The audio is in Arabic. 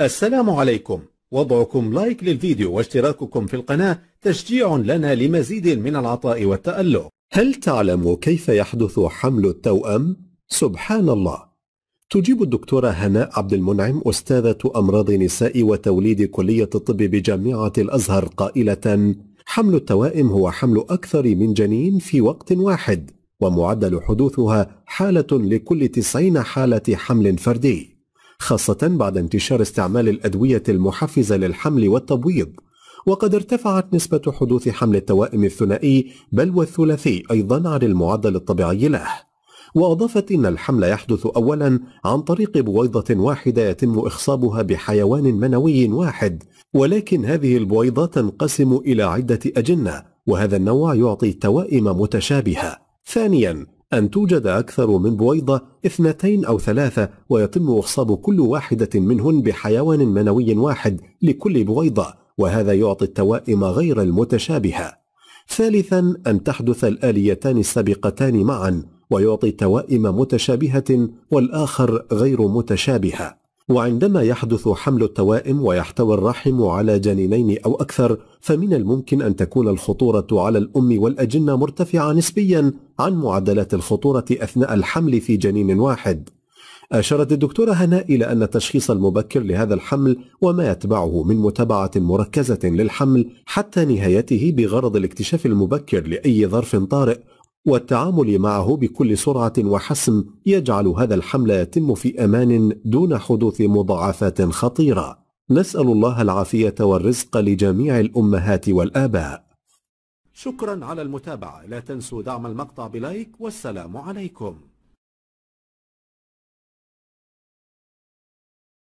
السلام عليكم. وضعكم لايك للفيديو واشتراككم في القناة تشجيع لنا لمزيد من العطاء والتألق. هل تعلم كيف يحدث حمل التوأم؟ سبحان الله تجيب الدكتورة هناء عبد المنعم أستاذة أمراض نساء وتوليد كلية الطب بجامعة الأزهر قائلة حمل التوائم هو حمل أكثر من جنين في وقت واحد ومعدل حدوثها حالة لكل 90 حالة حمل فردي. خاصة بعد انتشار استعمال الأدوية المحفزة للحمل والتبويض. وقد ارتفعت نسبة حدوث حمل التوائم الثنائي بل والثلاثي أيضا عن المعدل الطبيعي له. وأضافت إن الحمل يحدث أولا عن طريق بويضة واحدة يتم إخصابها بحيوان منوي واحد. ولكن هذه البويضة تنقسم إلى عدة أجنة وهذا النوع يعطي توائم متشابهة. ثانيا أن توجد أكثر من بويضة اثنتين أو ثلاثة ويتم إخصاب كل واحدة منهن بحيوان منوي واحد لكل بويضة وهذا يعطي التوائم غير المتشابهة. ثالثا أن تحدث الآليتان السابقتان معا ويعطي توائم متشابهة والآخر غير متشابهة. وعندما يحدث حمل التوائم ويحتوي الرحم على جنينين أو أكثر فمن الممكن أن تكون الخطورة على الأم والأجنة مرتفعة نسبيا عن معدلات الخطورة أثناء الحمل في جنين واحد. أشارت الدكتورة هناء إلى أن التشخيص المبكر لهذا الحمل وما يتبعه من متابعة مركزة للحمل حتى نهايته بغرض الاكتشاف المبكر لأي ظرف طارئ والتعامل معه بكل سرعة وحسم يجعل هذا الحمل يتم في أمان دون حدوث مضاعفات خطيرة. نسأل الله العافية والرزق لجميع الأمهات والآباء. شكرا على المتابعة. لا تنسوا دعم المقطع بلايك والسلام عليكم.